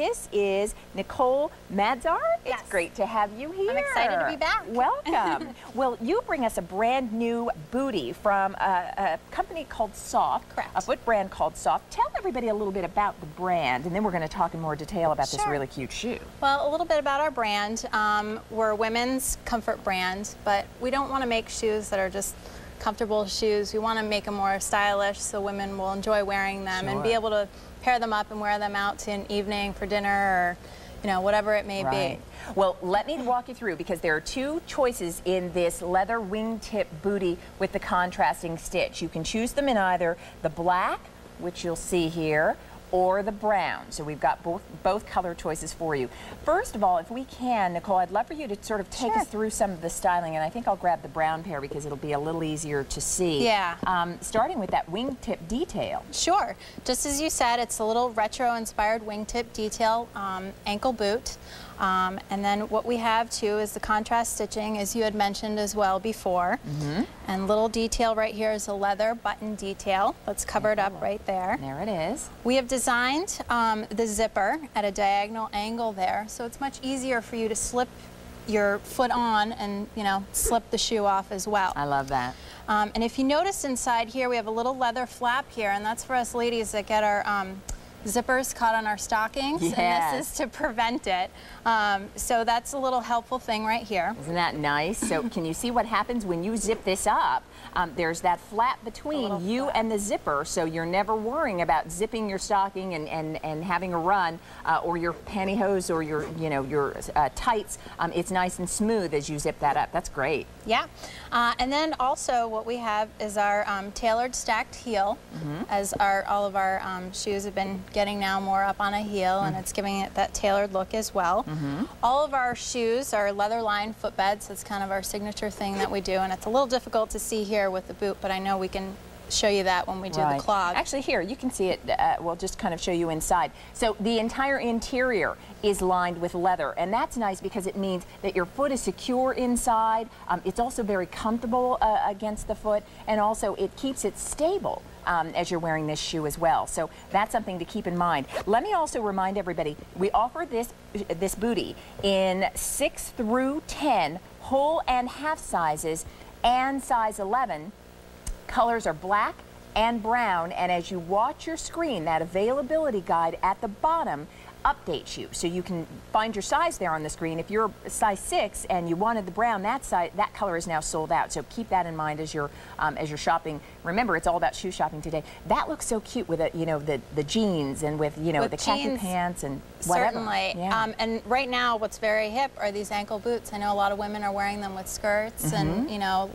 This is Nicole Madzar. Yes. It's great to have you here. I'm excited to be back. Welcome. well, you bring us a brand new booty from a, a company called Sofft. Correct. A foot brand called Sofft. Tell everybody a little bit about the brand, and then we're going to talk in more detail about this really cute shoe. Well, a little bit about our brand. Um, we're a women's comfort brand, but we don't want to make shoes that are just comfortable shoes. We want to make them more stylish so women will enjoy wearing them and be able to pair them up and wear them out to an evening for dinner or, you know, whatever it may Right. be. Well, let me walk you through because there are two choices in this leather wingtip booty with the contrasting stitch. You can choose them in either the black, which you'll see here, or the brown. So we've got both both color choices for you. First of all, if we can, Nicole, I'd love for you to sort of take Sure. us through some of the styling, and I think I'll grab the brown pair because it'll be a little easier to see. Yeah. Um, starting with that wingtip detail. Sure. Just as you said, it's a little retro-inspired wingtip detail um, ankle boot. Um, and then what we have too is the contrast stitching, as you had mentioned as well before. And little detail right here is a leather button detail that's covered up right there. There it is. We have designed um, the zipper at a diagonal angle there, so it's much easier for you to slip your foot on and, you know, slip the shoe off as well. I love that. Um, and if you notice inside here, we have a little leather flap here, and that's for us ladies that get our um, zippers caught on our stockings, Yes. and this is to prevent it. Um, so that's a little helpful thing right here. Isn't that nice? So can you see what happens when you zip this up? Um, there's that flap between you flap. and the zipper, so you're never worrying about zipping your stocking and, and, and having a run, uh, or your pantyhose or your you know your uh, tights. Um, it's nice and smooth as you zip that up. That's great. Yeah. Uh, and then also what we have is our um, tailored stacked heel, Mm-hmm. as our all of our um, shoes have been getting now more up on a heel, Mm. and it's giving it that tailored look as well. Mm-hmm. All of our shoes are leather lined footbeds. That's kind of our signature thing that we do, and it's a little difficult to see here with the boot, but I know we can show you that when we do Right. the clog. Actually, here you can see it. Uh, we'll just kind of show you inside. So the entire interior is lined with leather, and that's nice because it means that your foot is secure inside. Um, it's also very comfortable uh, against the foot, and also it keeps it stable. Um, as you're wearing this shoe as well. So that's something to keep in mind. Let me also remind everybody, we offer this, this booty in 6 through 10 whole and half sizes and size 11 colors are black and brown and as you watch your screen that availability guide at the bottom updates you so you can find your size there on the screen if you're size 6 and you wanted the brown that size that color is now sold out so keep that in mind as you're um, as you're shopping remember it's all about shoe shopping today that looks so cute with it you know the the jeans and with you know With the khaki pants and whatever Certainly. yeah. Um, and right now, what's very hip are these ankle boots. I know a lot of women are wearing them with skirts and, Mm-hmm. you know,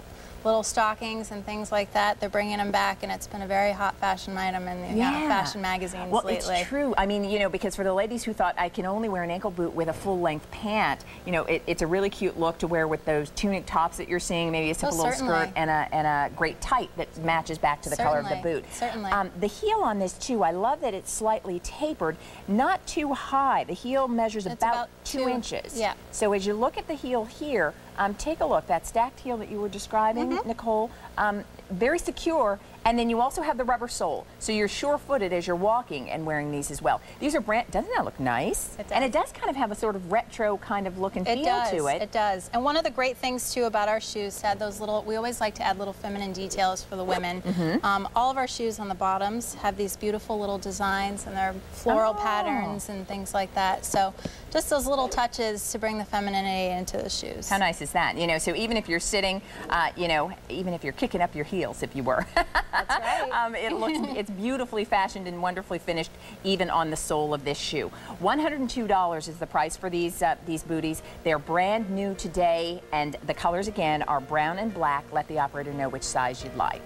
little stockings and things like that. They're bringing them back, and it's been a very hot fashion item in the Yeah. fashion magazines Well, lately. it's true. I mean, you know, because for the ladies who thought I can only wear an ankle boot with a full length pant, you know, it, it's a really cute look to wear with those tunic tops that you're seeing, maybe a simple little Oh, certainly. skirt and a, and a great tight that matches back to the color of the boot. certainly. Um, the heel on this, too, I love that it's slightly tapered, not too high. The heel measures about, about two, two- inches. yeah. So as you look at the heel here, um, take a look. That stacked heel that you were describing, Mm-hmm. Nicole, um, very secure. And then you also have the rubber sole, so you're sure-footed as you're walking and wearing these as well. These are brand. Doesn't that look nice? It And it does. kind of have a sort of retro kind of look and It feel does. to it. It does. And one of the great things too about our shoes, to add those little, we always like to add little feminine details for the women. Mm-hmm. Um, all of our shoes on the bottoms have these beautiful little designs and they're floral Oh. patterns and things like that. So just those little touches to bring the femininity into the shoes. How nice is that? You know, so even if you're sitting, uh, you know, even if you're kicking up your heels, if you were, That's right. um, it looks, it's beautifully fashioned and wonderfully finished, even on the sole of this shoe. $102 is the price for these uh, these booties. They're brand new today, and the colors again are brown and black. Let the operator know which size you'd like.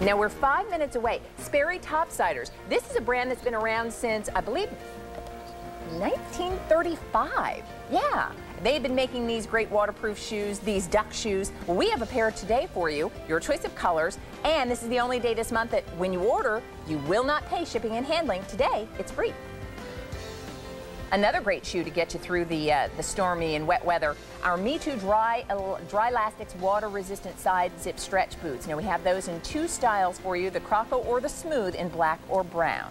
Now we're five minutes away. Sperry Topsiders. This is a brand that's been around since, I believe, 1935. Yeah. They've been making these great waterproof shoes, these duck shoes. We have a pair today for you, your choice of colors, and this is the only day this month that when you order, you will not pay shipping and handling. Today, it's free. Another great shoe to get you through the uh, the stormy and wet weather. Our Me Too Dry Dry Elastics water resistant side zip stretch boots. Now we have those in two styles for you: the Croco or the Smooth in black or brown.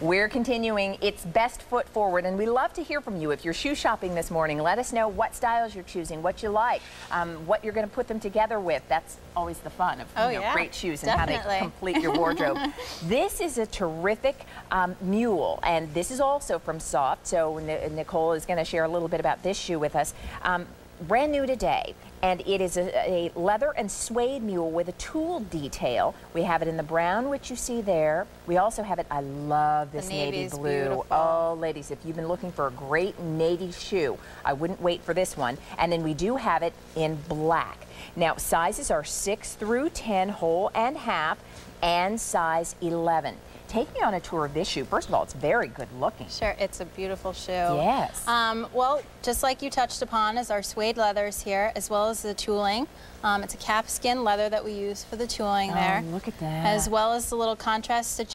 We're continuing its best foot forward, and we love to hear from you. If you're shoe shopping this morning, let us know what styles you're choosing, what you like, um, what you're going to put them together with. That's always the fun of Oh, you know, yeah, great shoes and how definitely. they complete your wardrobe. this is a terrific um, mule, and this is also from Sofft. So Ni- Nicole is going to share a little bit about this shoe with us. Um, brand new today, and it is a, a leather and suede mule with a tool detail. We have it in the brown, which you see there. We also have it. I love this navy blue. beautiful. Oh, ladies, if you've been looking for a great navy shoe, I wouldn't wait for this one. And then we do have it in black. Now, sizes are 6 through 10, whole and half, and size 11. Take me on a tour of this shoe. First of all, it's very good looking. Sure, it's a beautiful shoe. Yes. Um, well, just like you touched upon, is our suede leathers here, as well as the tooling. Um, it's a calfskin leather that we use for the tooling there. Oh, look at that. As well as the little contrast